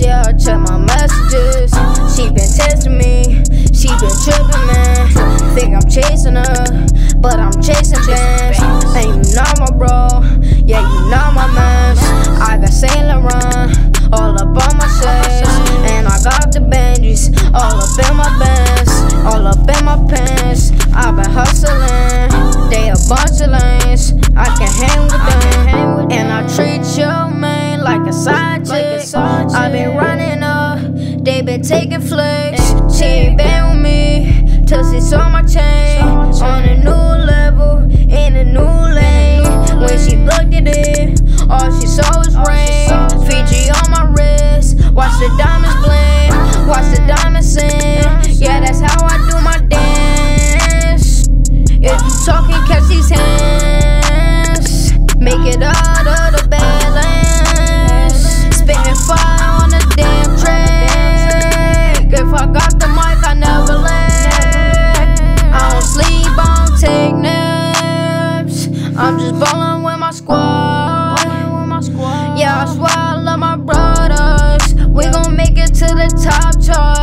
Yeah, I check my messages. She been texting me, run all up on my shades. And I got the bandies all up in my pants, all up in my pants. I've been hustling, they a bunch of lanes. I can hang with them, and I treat your man like a side chick. I've been running up, they been taking flicks. get out of the balance. Spitting fire on the damn track. If I got the mic, I never lack. I don't sleep, I don't take naps. I'm just ballin' with my squad. Yeah, I swear I love my brothers. We gon' make it to the top chart.